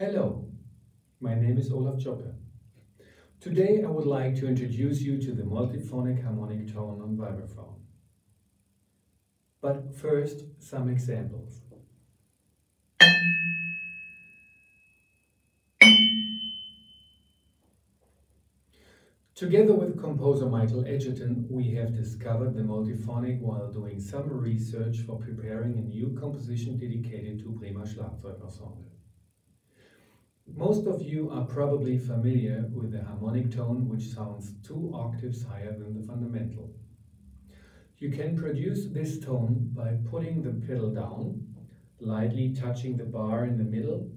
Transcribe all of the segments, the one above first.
Hello, my name is Olaf Tzschoppe. Today I would like to introduce you to the multiphonic harmonic tone on vibraphone. But first, some examples. Together with composer Michael Edgerton, we have discovered the multiphonic while doing some research for preparing a new composition dedicated to Bremer Schlagzeugensemble. Most of you are probably familiar with the harmonic tone which sounds two octaves higher than the fundamental. You can produce this tone by putting the pedal down, lightly touching the bar in the middle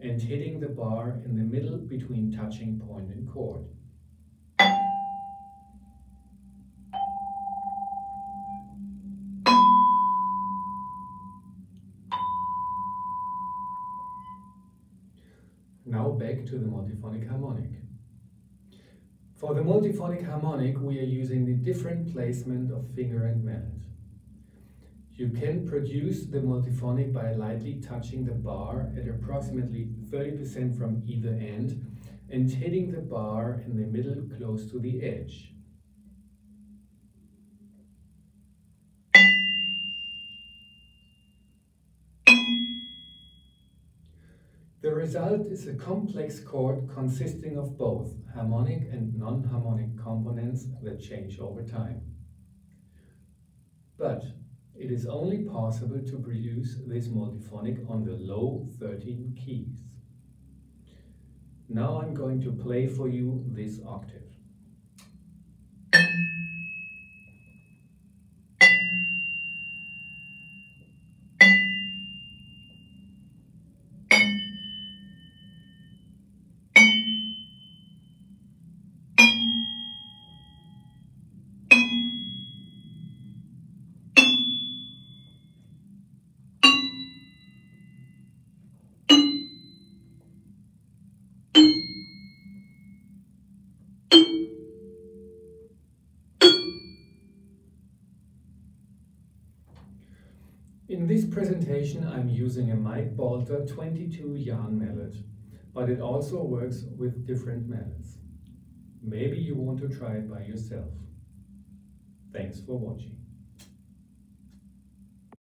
and hitting the bar in the middle between touching point and cord. Now back to the multiphonic harmonic. For the multiphonic harmonic, we are using the different placement of finger and mallet. You can produce the multiphonic by lightly touching the bar at approximately 30% from either end and hitting the bar in the middle close to the edge. The result is a complex chord consisting of both harmonic and non-harmonic components that change over time. But it is only possible to produce this multiphonic on the low 13 keys. Now I'm going to play for you this octave. In this presentation I'm using a Mike Balter 22 yarn mallet, but it also works with different mallets. Maybe you want to try it by yourself. Thanks for watching.